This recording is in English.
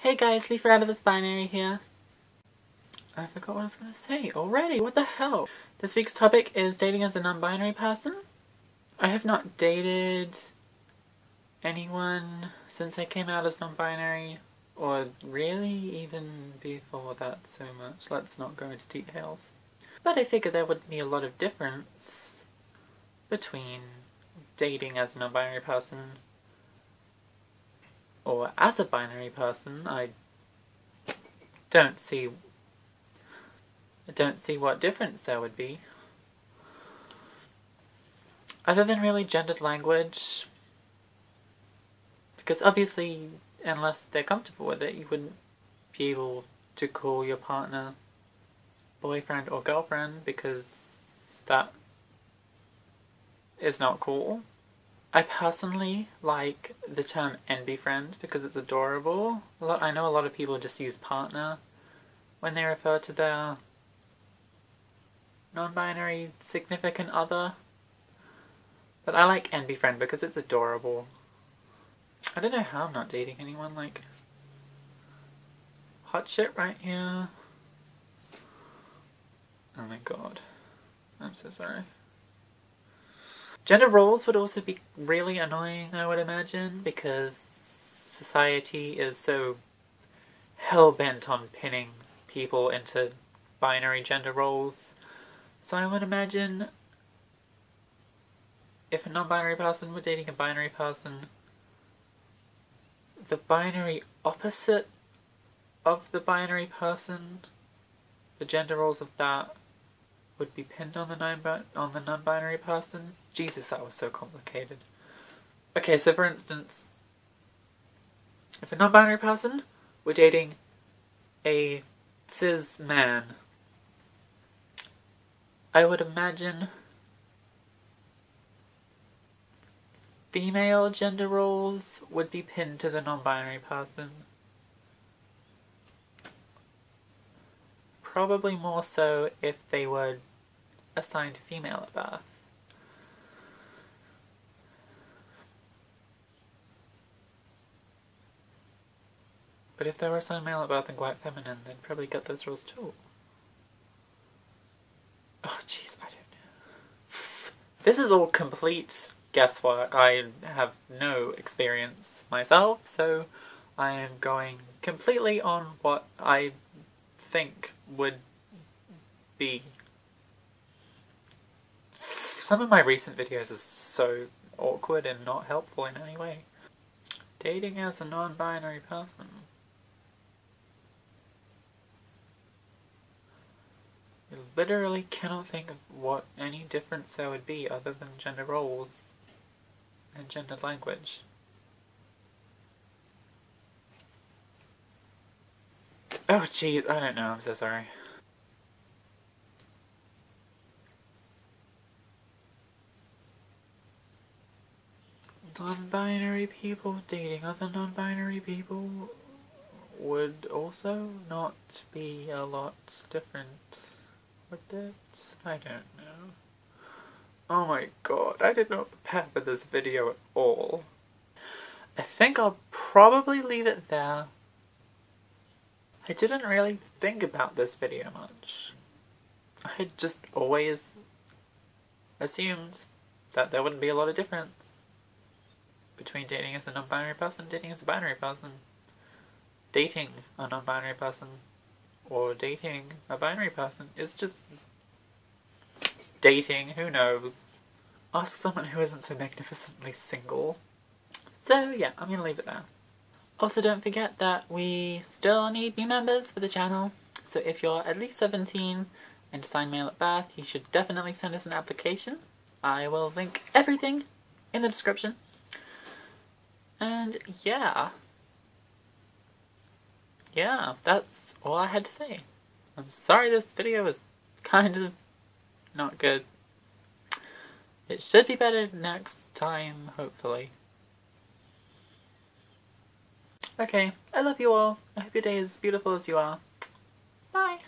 Hey guys, Leafer out of this binary here. I forgot what I was going to say already. What the hell? This week's topic is dating as a non-binary person. I have not dated anyone since I came out as non-binary, or really even before that so much. Let's not go into details. But I figured there would be a lot of difference between dating as a non-binary person or as a binary person. I don't see I don't see what difference there would be. Other than really gendered language. Because obviously, unless they're comfortable with it, you wouldn't be able to call your partner boyfriend or girlfriend because that is not cool. I personally like the term NB friend because it's adorable. Lot, I know a lot of people just use partner when they refer to their non-binary significant other. But I like NB friend because it's adorable. I don't know how I'm not dating anyone like hot shit right here. Oh my god. I'm so sorry. Gender roles would also be really annoying, I would imagine, because society is so hell bent on pinning people into binary gender roles. So I would imagine if a non binary person were dating a binary person, the binary opposite of the binary person, the gender roles of that would be pinned on the non on the non-binary person. Jesus, that was so complicated. Okay, so for instance, if a non-binary person were dating a cis man, I would imagine female gender roles would be pinned to the non-binary person. Probably more so if they were assigned female at birth. But if they were assigned male at birth and quite feminine, then probably get those roles too. Oh jeez, I don't know. This is all complete guesswork. I have no experience myself, so I am going completely on what I think would be some of my recent videos are so awkward and not helpful in any way. Dating as a non-binary person. I literally cannot think of what any difference there would be other than gender roles and gender language. Oh jeez, I don't know, I'm so sorry. non-binary people dating other non-binary people would also not be a lot different, would it? I don't know. Oh my god, I did not prepare for this video at all. I think I'll probably leave it there. I didn't really think about this video much. I just always assumed that there wouldn't be a lot of difference between dating as a non-binary person dating as a binary person. Dating a non-binary person or dating a binary person is just dating, who knows. Ask someone who isn't so magnificently single. So yeah, I'm gonna leave it there. Also don't forget that we still need new members for the channel. So if you're at least 17 and assigned male at birth, you should definitely send us an application. I will link everything in the description. And yeah. Yeah, that's all I had to say. I'm sorry this video was kind of not good. It should be better next time, hopefully. Okay, I love you all. I hope your day is as beautiful as you are. Bye!